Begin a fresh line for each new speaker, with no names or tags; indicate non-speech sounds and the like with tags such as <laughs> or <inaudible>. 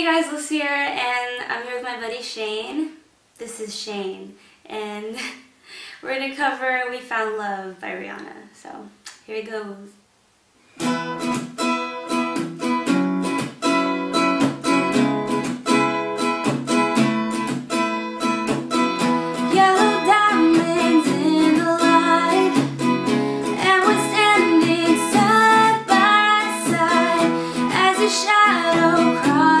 Hey guys, Liz here, and I'm here with my buddy Shane. This is Shane, and <laughs> we're gonna cover We Found Love by Rihanna. So, here it goes. We're shadow cry